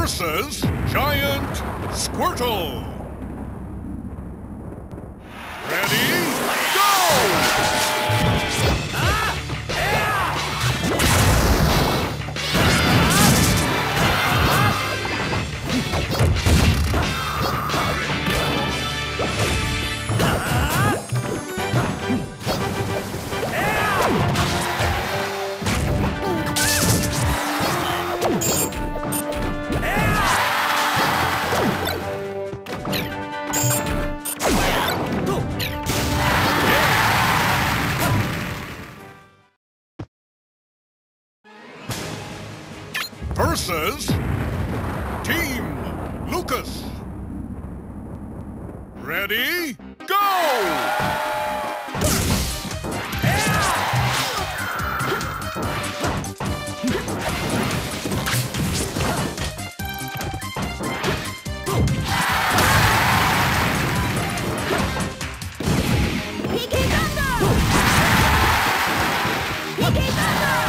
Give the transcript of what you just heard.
versus Giant Squirtle. versus Team Lucas. Ready, go! Gigando! Gigando!